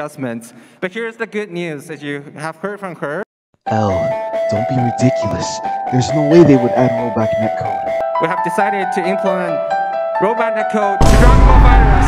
adjustments. But here's the good news, as you have heard from her. L, don't be ridiculous. There's no way they would add rollback netcode. We have decided to implement rollback netcode to Dragon Ball FighterZ.